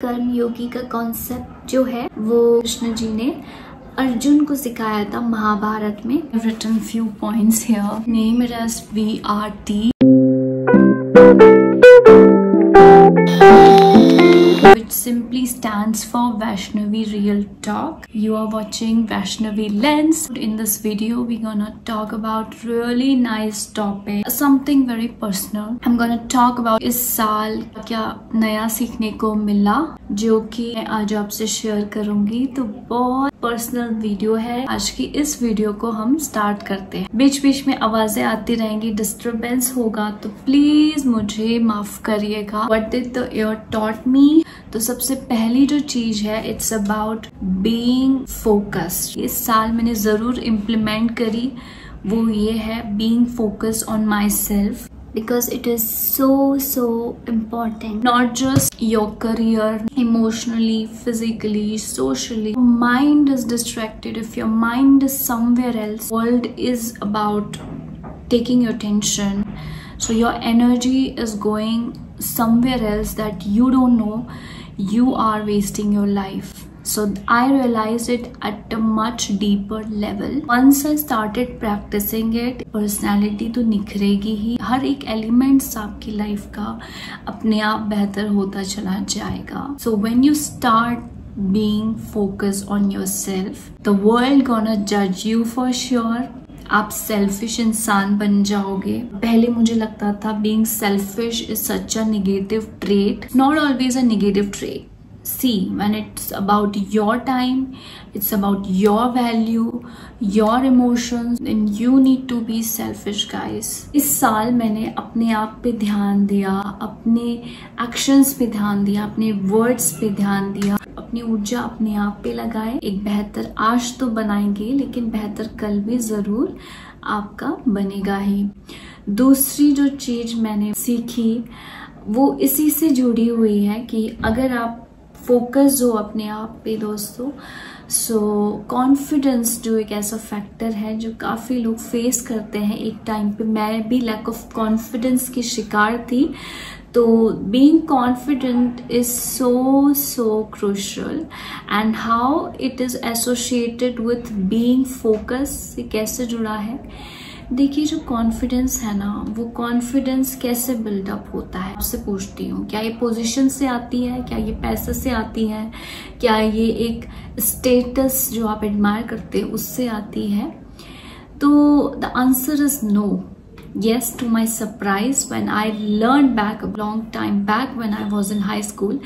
कर्मयोगी का कॉन्सेप्ट जो है, वो कृष्ण जी ने अर्जुन को सिखाया था महाभारत में। Return few points here name रस V R T simply stands for Vaishnavi Real Talk. You are watching Vaishnavi Lens. In this video, we're gonna talk about really nice topic, something very personal. I'm gonna talk about इस साल क्या नया सीखने को मिला जो कि मैं आज आपसे शेयर करूँगी तो बहुत पर्सनल वीडियो है आज की इस वीडियो को हम स्टार्ट करते हैं बीच बीच में आवाज़ें आती रहेंगी डिस्टरबेंस होगा तो प्लीज़ मुझे माफ़ करिएगा what did the year taught me तो सबसे पहली जो चीज़ है इट्स अबाउट बीइंग फोकस्ड इस साल मैंने ज़रूर इम्प्लीमेंट करी, वो ये है being focused on my self because it is so so important not just your career emotionally physically socially mind is distracted if your mind is somewhere else world is about taking your tension so your energy is going somewhere else that you don't know you are wasting your life so i realized it at a much deeper level once i started practicing it personality तो निखरेगी ही हर एक elements आपकी life का अपने आप बेहतर होता चला जाएगा so when you start being focused on yourself the world gonna judge you for sure आप सेल्फिश इंसान बन जाओगे। पहले मुझे लगता था being selfish is such a negative trait not always a negative trait see when it's about your time it's about your value your emotions and you need to be selfish guys. इस साल मैंने अपने आप पे ध्यान दिया, अपने actions पे ध्यान दिया, अपने वर्ड्स पे ध्यान दिया। अपनी ऊर्जा अपने आप पे लगाए। एक बेहतर आज तो बनाएँगे, लेकिन बेहतर कल भी ज़रूर आपका बनेगा ही। दूसरी जो चीज़ मैंने सीखी, वो इसी से जुड़ी हुई है कि अगर आप फोकस हो अपने आप पे दोस्तों सो कॉन्फिडेंस जो एक ऐसा फैक्टर है जो काफ़ी लोग फेस करते हैं। एक टाइम पे मैं भी लैक ऑफ़ कॉन्फिडेंस की शिकार थी तो being confident is so so crucial and how it is associated with being focus से कैसे जुड़ा है? देखिए, जो कॉन्फिडेंस है ना, वो कॉन्फिडेंस कैसे बिल्डअप होता है? आपसे पूछती हूँ, क्या ये पोजीशन से आती है? क्या ये पैसे से आती है? क्या ये एक स्टेटस जो आप एडमायर करते हैं, उससे आती है? तो the answer is no yes to my surprise when i learned back a long time back when i was in high school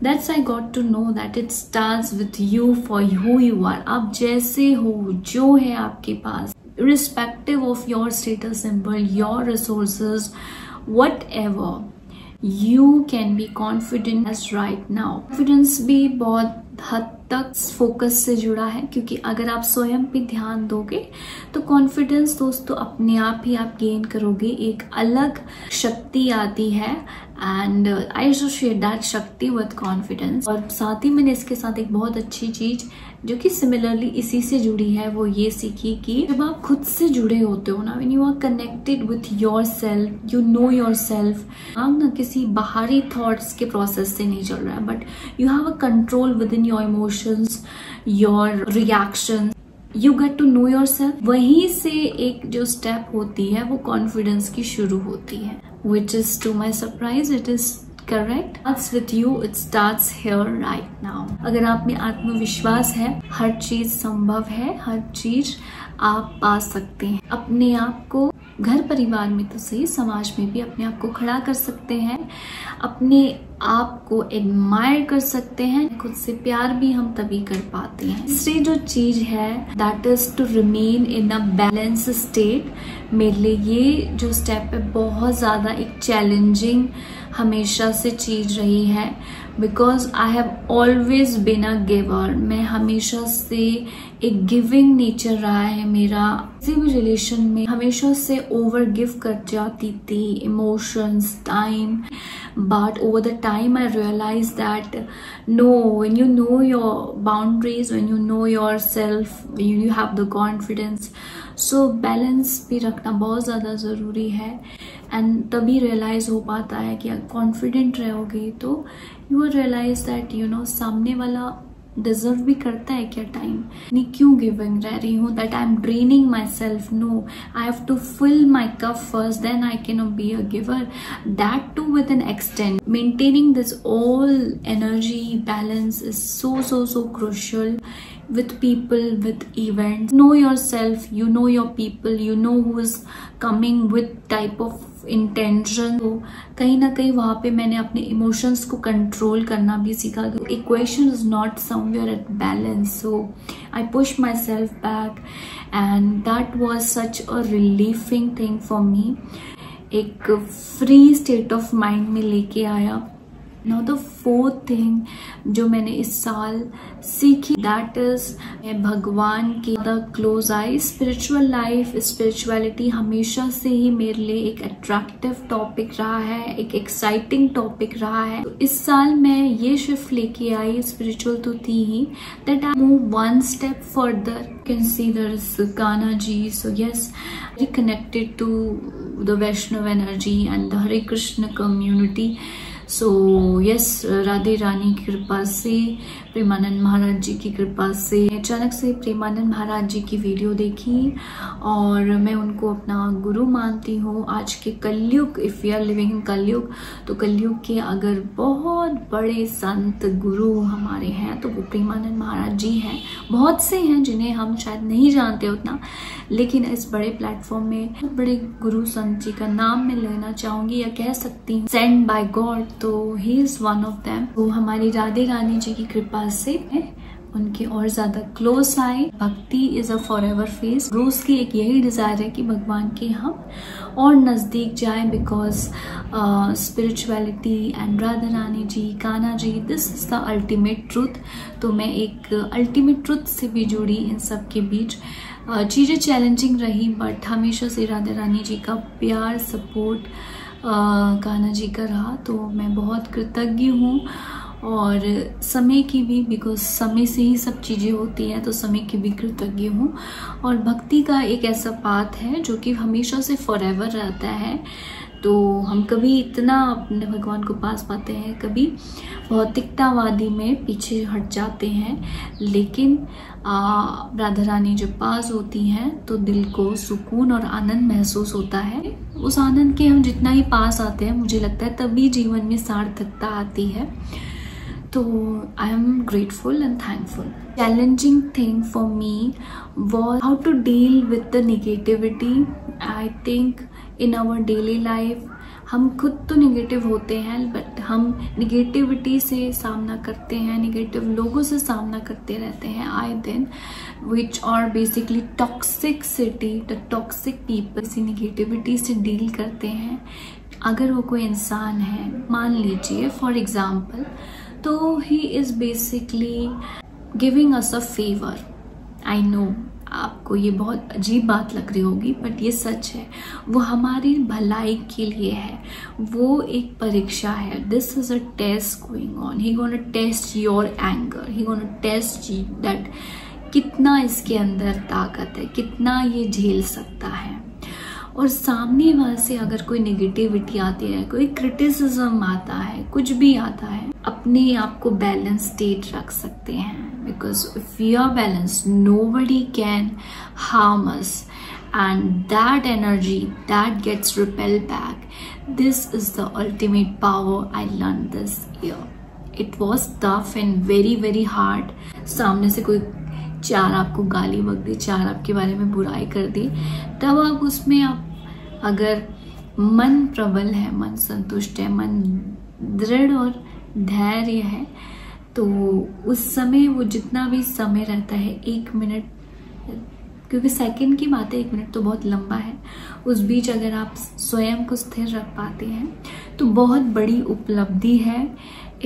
that's i got to know that it starts with you for who you are आप जैसे हो जो है आपके पास irrespective of your status symbol your resources whatever you can be confident as right now confidence भी बहुत हद तक फोकस से जुड़ा है, क्योंकि अगर आप स्वयं पे ध्यान दोगे तो कॉन्फिडेंस दोस्तों अपने आप ही आप गेन करोगे। एक अलग शक्ति आती है and I share that shakti with confidence और साथ ही मैंने इसके साथ एक बहुत अच्छी चीज़ जो कि सिमिलरली इसी से जुड़ी है, वो ये सीखी कि जब आप खुद से जुड़े होते हो ना when you are connected with your self you know your self आप ना किसी बाहरी थॉट्स के प्रोसेस से नहीं चल रहा है but you have a control within your emotions your reaction you get to know your self वहीं से एक जो स्टेप होती है, वो कॉन्फिडेंस की शुरू होती है which is to my surprise it is correct starts with you it starts here right now अगर आप में आत्मविश्वास है, हर चीज़ संभव है, हर चीज़ आप पा सकते हैं। अपने आप को घर परिवार में तो सही, समाज में भी अपने आप को खड़ा कर सकते हैं। अपने आप को एडमायर कर सकते हैं। खुद से प्यार भी हम तभी कर पाते हैं। तीसरी जो चीज़ है that is to remain in a balance state मेरे लिए ये जो स्टेप है, बहुत ज़्यादा एक चैलेंजिंग हमेशा से चीज़ रही है। Because I have always been a giver मैं हमेशा से एक गिविंग नेचर रहा है मेरा। किसी भी रिलेशन में हमेशा से ओवर गिव कर जाती थी emotions time but over the time I realise that no when you know your boundaries when you know your self you you have the confidence confidence so, balance भी रखना बहुत ज़्यादा ज़रूरी है एंड तभी रियलाइज़ हो पाता है कि अगर कॉन्फिडेंट रहोगे तो you realise that you know सामने वाला डिजर्व भी करता है क्या टाइम नहीं, क्यों गिविंग रह रही हूँ? That I am draining my self no I have to fill my cup first then I can be a giver that to with an extend maintaining this all energy balance is so so so crucial with people, with events. Know yourself. You know your people. You know who is coming with type of intention तो कहीं ना कहीं वहाँ पे मैंने अपने emotions को control करना भी सीखा equation is not somewhere at balance so I push my self back and that was such a relieving thing for me एक फ्री स्टेट ऑफ़ माइंड में लेके आया। नाउ द फोर्थ थिंग जो मैंने इस साल सीखी दैट इज़ भगवान की the close I spiritual life spirituality हमेशा से ही मेरे लिए एक अट्रैक्टिव टॉपिक रहा है, एक एक्साइटिंग टॉपिक रहा है तो इस साल मैं ये शिफ्ट लेके आई स्पिरिचुअल तो थी ही that I move one step further can see दर गाना जी so yes connected to the Vaishnav energy and the Hare Krishna community. So yes Radhe Rani की कृपा से, प्रेमानंद महाराज जी की कृपा से अचानक से प्रेमानंद महाराज जी की वीडियो देखी और मैं उनको अपना गुरु मानती हूँ। आज के Kalyug if you are living in Kalyug तो कलयुग के अगर बहुत बड़े संत गुरु हमारे हैं तो वो प्रेमानंद महाराज जी हैं। बहुत से हैं जिन्हें हम शायद नहीं जानते उतना, लेकिन इस बड़े प्लेटफॉर्म में बड़े गुरु संत जी का नाम मैं लेना चाहूँगी या कह सकती हूँ। सेंड बाय गॉड तो he is one of them वो हमारी राधे रानी जी की कृपा से है। उनके और ज़्यादा क्लोज आए। Bhakti is a forever phase रोज की एक यही डिज़ायर है कि भगवान के हम और नज़दीक जाएँ because spirituality and Radha Rani ji Kana ji this is the ultimate truth तो मैं एक अल्टीमेट ट्रुथ से भी जुड़ी इन सब के बीच। Uh, चीज़ें चैलेंजिंग रही बट हमेशा से राधा रानी जी का प्यार सपोर्ट कान्हा जी का रहा तो मैं बहुत कृतज्ञ हूँ। और समय की भी बिकॉज़ समय से ही सब चीज़ें होती हैं तो समय की भी कृतज्ञ हूँ। और भक्ति का एक ऐसा पाथ है, जो कि हमेशा से फॉर रहता है। तो हम कभी इतना अपने भगवान को पास पाते हैं, कभी भौतिकतावादी में पीछे हट जाते हैं, लेकिन राधा रानी जब पास होती हैं तो दिल को सुकून और आनंद महसूस होता है। उस आनंद के हम जितना ही पास आते हैं, मुझे लगता है तभी जीवन में सार्थकता आती है। तो I am grateful and thankful challenging thing for me was how to deal with the negativity I think in our daily life हम खुद तो निगेटिव होते हैं बट हम निगेटिविटी से सामना करते हैं निगेटिव लोगों से सामना करते रहते हैं आए दिन which are basically toxicity the toxic people से निगेटिविटी से डील करते हैं। अगर वो कोई इंसान है, मान लीजिए फॉर एग्ज़ाम्पल तो he is basically giving us a favour I know आपको ये बहुत अजीब बात लग रही होगी बट ये सच है। वो हमारी भलाई के लिए है। वो एक परीक्षा है। This is a test going on he gonna test your anger he gonna test that कितना इसके अंदर ताकत है, कितना ये झेल सकता है। और सामने वाले से अगर कोई नेगेटिविटी आती है कोई क्रिटिसिज्म आता है कुछ भी आता है अपने आप को बैलेंस स्टेट रख सकते हैं because if you are balance nobody can harm us and that energy that gets repelled back this is the ultimate power i learned this year it was tough and very very hard सामने से कोई चार आपको गाली बक दी, चार आपके बारे में बुराई कर दी, तब आप उसमें आप अगर मन प्रबल है, मन संतुष्ट है, मन दृढ़ और धैर्य है तो उस समय वो जितना भी समय रहता है, एक मिनट, क्योंकि सेकंड की बात है एक मिनट तो बहुत लंबा है, उस बीच अगर आप स्वयं को स्थिर रख पाते हैं तो बहुत बड़ी उपलब्धि है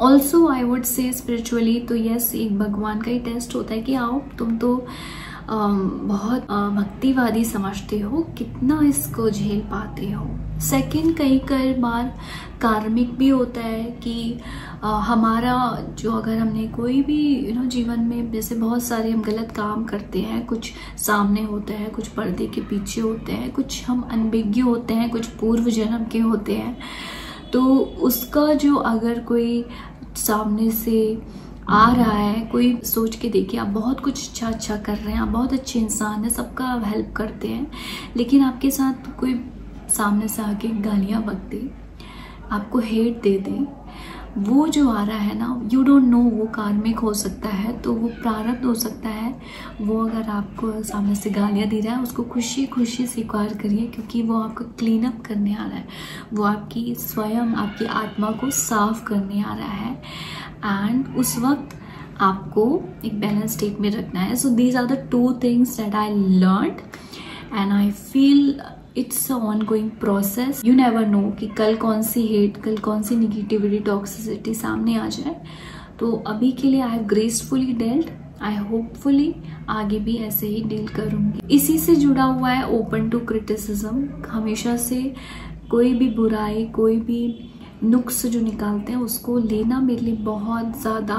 also I would say spiritually तो यस एक भगवान का ही टेस्ट होता है कि आओ तुम तो बहुत भक्तिवादी समझते हो कितना इसको झेल पाते हो। सेकंड कई कई बार कार्मिक भी होता है कि आ, हमारा जो अगर हमने कोई भी यू नो जीवन में जैसे बहुत सारे हम गलत काम करते हैं कुछ सामने होता है कुछ पर्दे के पीछे होते हैं कुछ हम अनभिज्ञ होते हैं कुछ पूर्व जन्म के होते हैं तो उसका जो अगर कोई सामने से आ रहा है, कोई सोच के देखिए, आप बहुत कुछ अच्छा अच्छा कर रहे हैं, आप बहुत अच्छे इंसान हैं, सबका आप हेल्प करते हैं, लेकिन आपके साथ कोई सामने से आके गालियाँ बक दे, आपको हेट दे दे वो जो आ रहा है ना यू डोंट नो वो कार्मिक हो सकता है तो वो प्रारब्ध हो सकता है। वो अगर आपको सामने से गालियाँ दे रहा है, उसको खुशी खुशी स्वीकार करिए, क्योंकि वो आपको क्लीन अप करने आ रहा है। वो आपकी स्वयं, आपकी आत्मा को साफ़ करने आ रहा है। एंड उस वक्त आपको एक बैलेंस स्टेट में रखना है। So these are the two things that I learn and I feel it's ongoing process you never know कि कल कौन सी हेट कल कौन सी निगेटिविटी टॉक्सिसिटी सामने आ जाए। तो अभी के लिए I have gracefully dealt I hopefully आगे भी ऐसे ही डील करूँगी। इसी से जुड़ा हुआ है ओपन टू क्रिटिसिज्म हमेशा से कोई भी बुराई, कोई भी नुक्स जो निकालते हैं, उसको लेना मेरे लिए बहुत ज़्यादा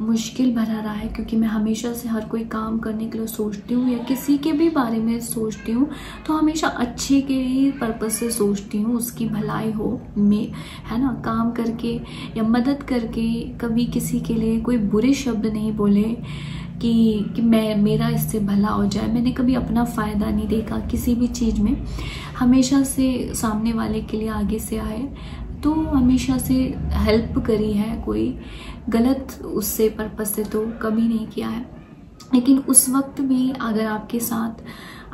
मुश्किल भरा रहा है, क्योंकि मैं हमेशा से हर कोई काम करने के लिए सोचती हूँ या किसी के भी बारे में सोचती हूँ तो हमेशा अच्छे के ही पर्पज से सोचती हूँ, उसकी भलाई हो में, है ना? काम करके या मदद करके कभी किसी के लिए कोई बुरे शब्द नहीं बोले कि कि मैं, मेरा इससे भला हो जाए। मैंने कभी अपना फ़ायदा नहीं देखा किसी भी चीज़ में। हमेशा से सामने वाले के लिए आगे से आए। तो हमेशा से हेल्प करी है, कोई गलत उससे पर्पज से तो कभी नहीं किया है। लेकिन उस वक्त भी अगर आपके साथ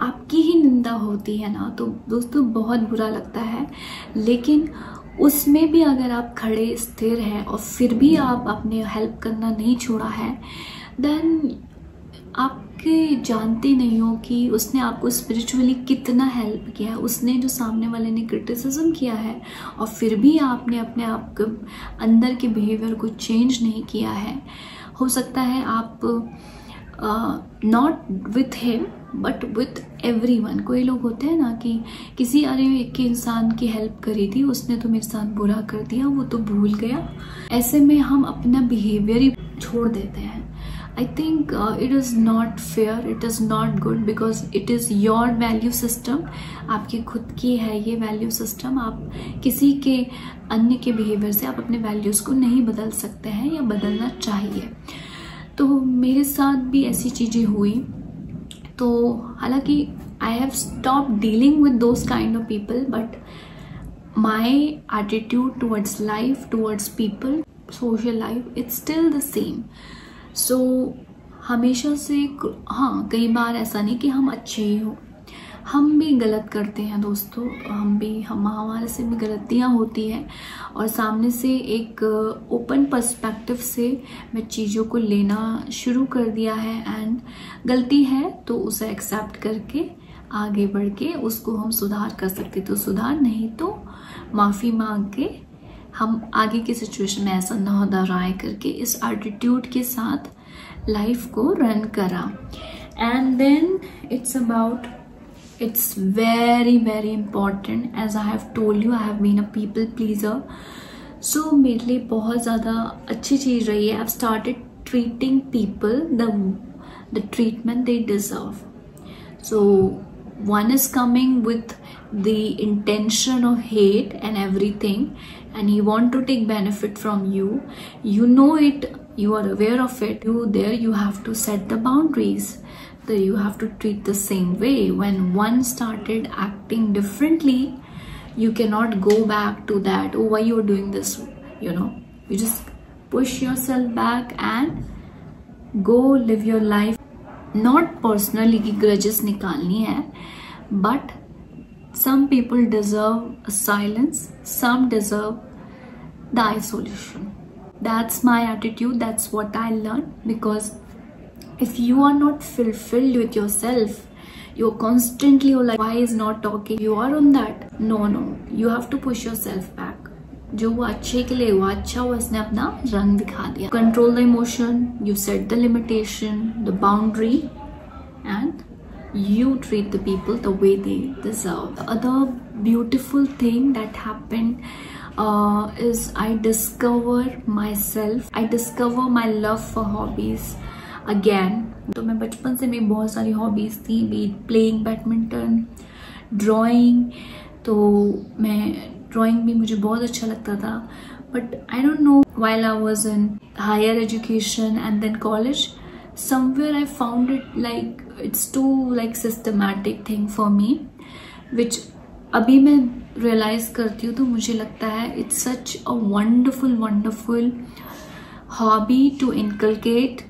आपकी ही निंदा होती है ना तो दोस्तों बहुत बुरा लगता है। लेकिन उसमें भी अगर आप खड़े स्थिर हैं और फिर भी आप अपने हेल्प करना नहीं छोड़ा है देन आपके जानते नहीं हो कि उसने आपको स्पिरिचुअली कितना हेल्प किया है। उसने जो सामने वाले ने क्रिटिसिज्म किया है और फिर भी आपने अपने आप को अंदर के बिहेवियर को चेंज नहीं किया है। हो सकता है आप not with him but with everyone कोई लोग होते हैं ना कि किसी, अरे, एक इंसान की हेल्प करी थी, उसने तो मेरे साथ बुरा कर दिया, वो तो भूल गया। ऐसे में हम अपना बिहेवियर ही छोड़ देते हैं। I think uh, it is not fair, it is not good because it is your value system. आपकी खुद की है ये वैल्यू सिस्टम आप किसी के अन्य के बिहेवियर से आप अपने वैल्यूज़ को नहीं बदल सकते हैं या बदलना चाहिए। तो मेरे साथ भी ऐसी चीज़ें हुई। तो हालाँकि I have stop dealing with those kind of people but my attitude towards life towards people social life it's still the same so so, हमेशा से हाँ कई बार ऐसा नहीं कि हम अच्छे ही हो। हम भी गलत करते हैं दोस्तों। हम भी हम हमारे से भी गलतियाँ होती हैं। और सामने से एक ओपन पर्सपेक्टिव से मैं चीज़ों को लेना शुरू कर दिया है। एंड गलती है तो उसे एक्सेप्ट करके आगे बढ़ के उसको हम सुधार कर सकते तो सुधार नहीं तो माफ़ी मांग के हम आगे की सिचुएशन में ऐसा न दोहराए करके इस एटीट्यूड के साथ लाइफ को रन करा। And then it's about it's very very important as I have told you I have been a people pleaser so मेरे लिए बहुत ज़्यादा अच्छी चीज़ रही है। I started treating people the the treatment they deserve so one is coming with the intention of hate and everything and he want to take benefit from you you know it you are aware of it you there you have to set the boundaries. That you have to treat the same way. When one started acting differently you cannot go back to that oh why you're doing this? You know you just push yourself back and go live your life. Not personally grudges nikalni hai but some people deserve silence, some deserve the isolation. That's my attitude, that's what I learned because if you are not fulfilled with yourself, you're constantly you're like, why is not talking? You are on that. No, no, you have to push yourself back. जो वो अच्छे के लिए हुआ अच्छा हुआ उसने अपना रंग दिखा दिया control the emotion you set the limitation the boundary and you treat the people the way they deserve. The other beautiful thing that happened uh, is I discover myself. I discover my love for hobbies again. तो मैं बचपन से मेरी बहुत सारी hobbies थी be playing badminton drawing तो मैं ड्राइंग भी मुझे बहुत अच्छा लगता था but i don't know while i was in higher education and then college Somewhere i found it like it's too like systematic thing for me which अभी मैं रियलाइज़ करती हूँ तो मुझे लगता है it's such a wonderful wonderful hobby to inculcate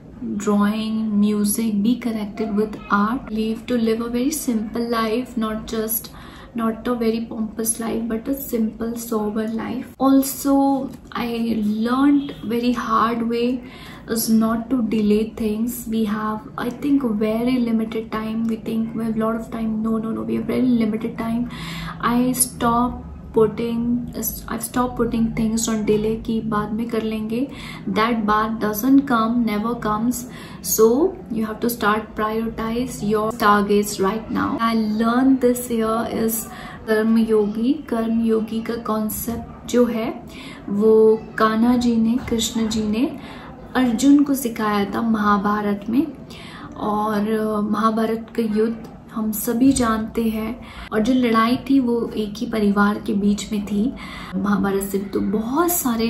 drawing music be connected with art live to live a very simple life not just not a very pompous life but a simple sober life. Also i learned very hard way is not to delay things. We have i think very limited time. We think we have a lot of time. No no no we have very limited time. I stop putting i stop putting things on delay ki baad mein kar lenge that baad doesn't come never comes so you have to start prioritize your targets right now i learned this year is कर्म योगी कर्म योगी का concept जो है वो कान्हा जी ने कृष्ण जी ने अर्जुन को सिखाया था महाभारत में और महाभारत का युद्ध हम सभी जानते हैं और जो लड़ाई थी वो एक ही परिवार के बीच में थी। महाभारत से तो बहुत सारे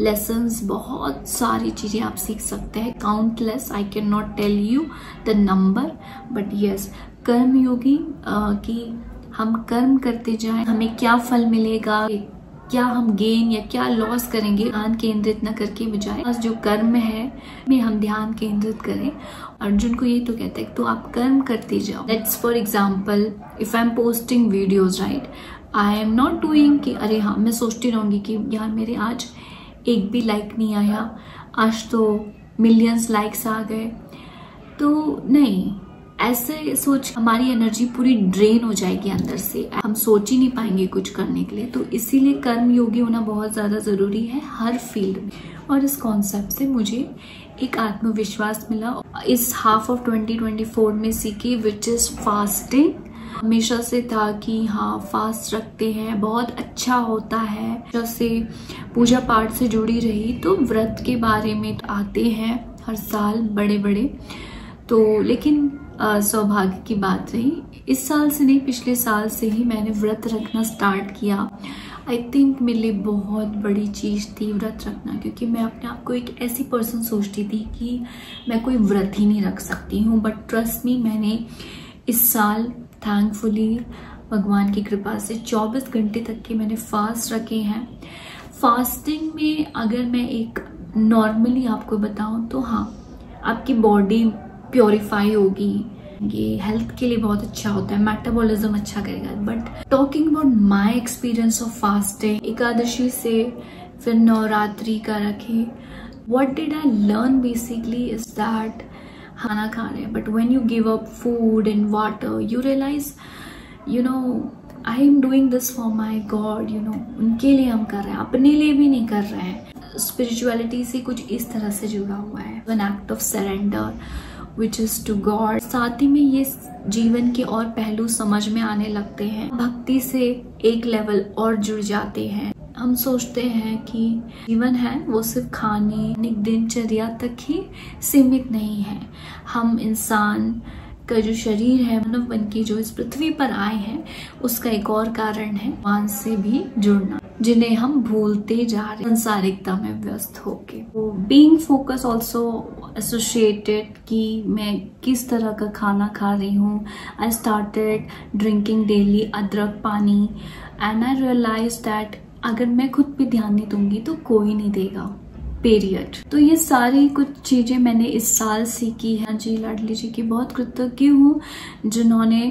लेसन्स बहुत सारी चीज़ें आप सीख सकते हैं। Countless I can not tell you the number but yes कर्मयोगी की हम कर्म करते जाएँ, हमें क्या फल मिलेगा क्या हम गेन या क्या लॉस करेंगे, ध्यान केंद्रित न करके बजाय जो कर्म है, में हम ध्यान केंद्रित करें। अर्जुन को ये तो कहते हैं तो आप कर्म करते जाओ। Let's for example if I am posting videos right I am not doing कि, अरे हाँ मैं सोचती रहूँगी कि यार मेरे आज एक भी लाइक नहीं आया। आज तो मिलियंस लाइक्स आ गए। तो नहीं ऐसे सोच हमारी एनर्जी पूरी ड्रेन हो जाएगी अंदर से। हम सोच ही नहीं पाएँगे कुछ करने के लिए। तो इसीलिए कर्म योगी होना बहुत ज़्यादा ज़रूरी है हर फ़ील्ड में। और इस कॉन्सेप्ट से मुझे एक आत्मविश्वास मिला। इस हाफ़ ऑफ़ 2024 में सीखी विच इज़ फास्टिंग हमेशा से था कि हाँ फास्ट रखते हैं, बहुत अच्छा होता है। जैसे पूजा पाठ से जुड़ी रही तो व्रत के बारे में आते हैं हर साल बड़े बड़े तो लेकिन सौभाग्य की बात रही। इस साल से नहीं, पिछले साल से ही मैंने व्रत रखना स्टार्ट किया। आई थिंक मेरे लिए बहुत बड़ी चीज़ थी व्रत रखना, क्योंकि मैं अपने आप को एक ऐसी पर्सन सोचती थी कि मैं कोई व्रत ही नहीं रख सकती हूँ। बट ट्रस्ट मी मैंने इस साल थैंकफुली भगवान की कृपा से 24 घंटे तक के मैंने फास्ट रखे हैं। फास्टिंग में अगर मैं एक नॉर्मली आपको बताऊँ तो हाँ आपकी बॉडी प्योरीफाई होगी। ये हेल्थ के लिए बहुत अच्छा होता है, मेटाबॉलिज्म अच्छा करेगा। But talking about my experience of fasting Ekadashi से फिर नवरात्रि का रखे। What did I learn basically is that खाना खा रहे हैं। But when you give up food and water you realise you know I am doing this for my God you know उनके लिए हम कर रहे हैं, अपने लिए भी नहीं कर रहे हैं। स्पिरिचुअलिटी से कुछ इस तरह से जुड़ा हुआ है। Act of surrender which is to God साथ ही में ये जीवन के और पहलू समझ में आने लगते हैं। भक्ति से एक लेवल और जुड़ जाते हैं। हम सोचते हैं कि जीवन है, वो सिर्फ़ खाने दिनचर्या तक ही सीमित नहीं है। हम इंसान का जो शरीर है, मानव बन के जो इस पृथ्वी पर आए हैं, उसका एक और कारण है मान से भी जुड़ना। जिन्हें हम भूलते जा रहे संसारिकता में व्यस्त होके। बींग फोकस ऑल्सो एसोसिएटेड कि मैं किस तरह का खाना खा रही हूँ। आई स्टार्टेड ड्रिंकिंग डेली अदरक पानी एंड आई रियलाइज़ दैट अगर मैं खुद पे ध्यान नहीं दूँगी तो कोई नहीं देगा। पीरियड तो ये सारी कुछ चीज़ें मैंने इस साल सीखी है। जी, लाडली जी की बहुत कृतज्ञ हूँ, जिन्होंने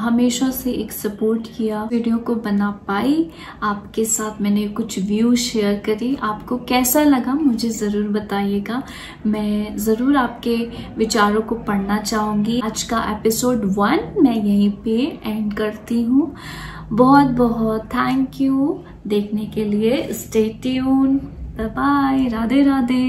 हमेशा से एक सपोर्ट किया वीडियो को बना पाई। आपके साथ मैंने कुछ व्यू शेयर करी। आपको कैसा लगा मुझे ज़रूर बताइएगा। मैं ज़रूर आपके विचारों को पढ़ना चाहूँगी। आज का एपिसोड वन मैं यहीं पे एंड करती हूँ। बहुत बहुत थैंक यू देखने के लिए stay tune bye Radhe Radhe